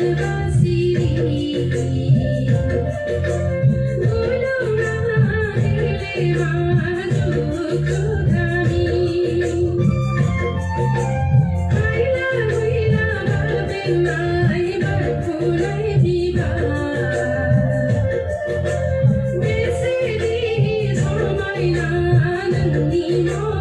you. know